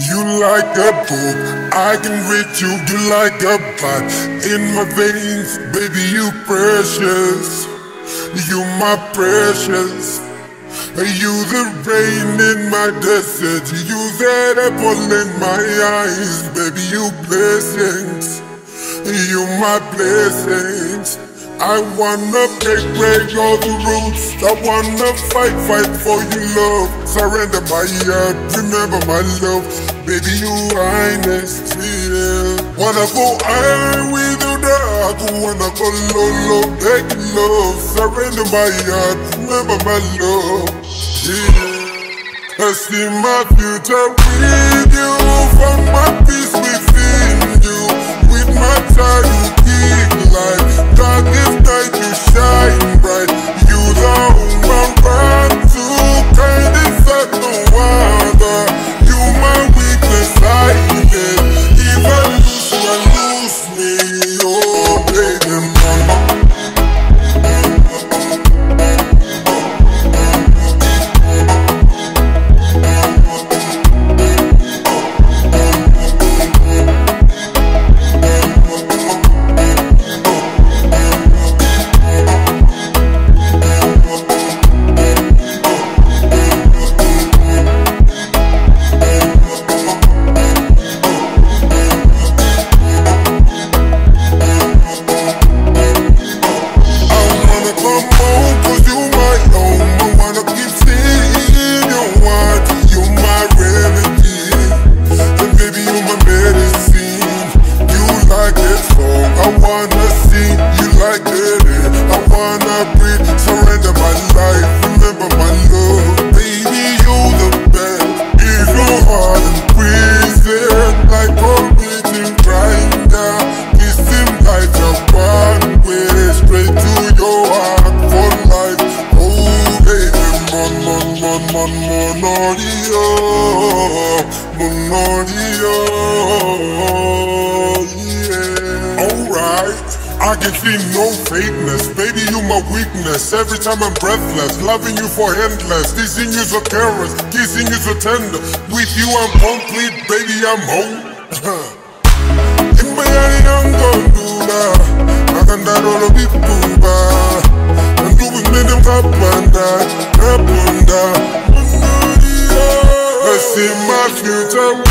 You like a book, I can read you, you like a blood in my veins, baby, you precious. You my precious. You the rain in my desert, you that apple in my eyes, baby, you blessings. You my blessings. I wanna break, break all the rules. I wanna fight, fight for your love. Surrender my heart, remember my love. Baby, you highness, yeah. Wanna go high with you, dog. Wanna go low, low, beg love. Surrender my heart, remember my love, yeah. I see my future with you. Find my peace within you. With my child, I wanna breathe Surrender my life. Remember my love. Baby you the best. Like a grinder to Oh baby Mon, mon, mon, mon, Monorio oh, I can feel no fakeness. Baby, you my weakness. Every time I'm breathless Loving you for endless. Teasing you so careless Kissing you so tender. With you I'm complete Baby, I'm whole. In my head, I'm gonna do that I can that all of it, Cuba I'm doing it, I'm up and down Up and down Let's see my future